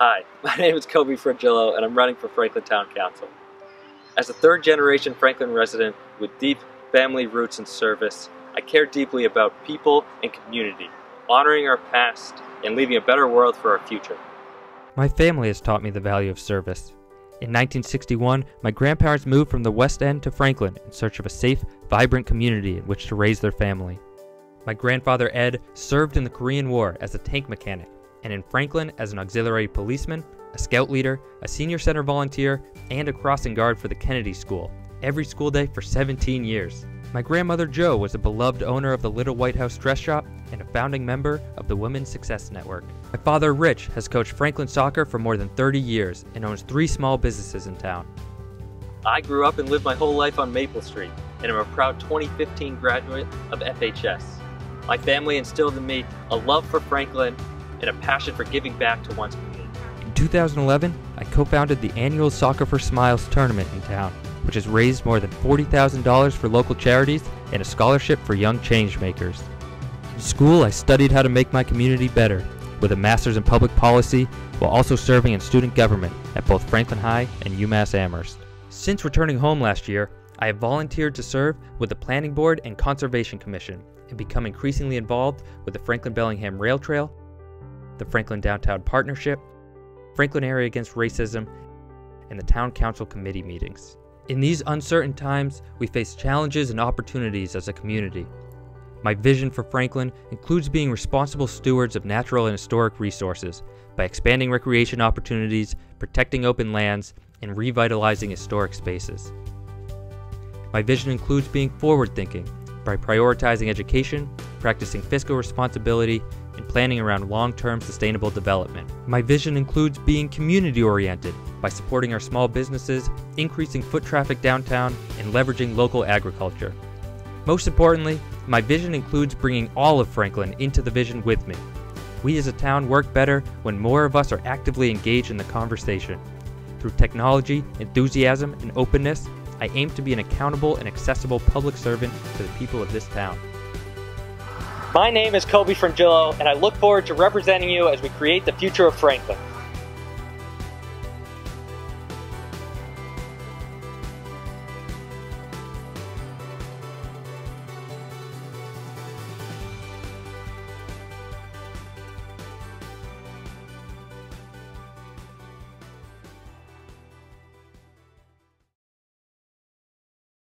Hi, my name is Cobi Frongillo and I'm running for Franklin Town Council. As a third generation Franklin resident with deep family roots and service, I care deeply about people and community, honoring our past and leaving a better world for our future. My family has taught me the value of service. In 1961, my grandparents moved from the West End to Franklin in search of a safe, vibrant community in which to raise their family. My grandfather Ed served in the Korean War as a tank mechanic and in Franklin as an auxiliary policeman, a scout leader, a senior center volunteer, and a crossing guard for the Kennedy School, every school day for 17 years. My grandmother Jo was a beloved owner of the Little White House dress shop and a founding member of the Women's Success Network. My father Rich has coached Franklin soccer for more than 30 years and owns three small businesses in town. I grew up and lived my whole life on Maple Street and am a proud 2015 graduate of FHS. My family instilled in me a love for Franklin and a passion for giving back to one's community. In 2011, I co founded the annual Soccer for Smiles tournament in town, which has raised more than $40,000 for local charities and a scholarship for young changemakers. In school, I studied how to make my community better with a master's in public policy while also serving in student government at both Franklin High and UMass Amherst. Since returning home last year, I have volunteered to serve with the Planning Board and Conservation Commission and become increasingly involved with the Franklin Bellingham Rail Trail, the Franklin Downtown Partnership, Franklin Area Against Racism, and the Town Council Committee meetings. In these uncertain times, we face challenges and opportunities as a community. My vision for Franklin includes being responsible stewards of natural and historic resources by expanding recreation opportunities, protecting open lands, and revitalizing historic spaces. My vision includes being forward thinking by prioritizing education, practicing fiscal responsibility, and planning around long term sustainable development. My vision includes being community oriented by supporting our small businesses, increasing foot traffic downtown, and leveraging local agriculture. Most importantly, my vision includes bringing all of Franklin into the vision with me. We as a town work better when more of us are actively engaged in the conversation. Through technology, enthusiasm, and openness, I aim to be an accountable and accessible public servant to the people of this town. My name is Cobi Frongillo, and I look forward to representing you as we create the future of Franklin.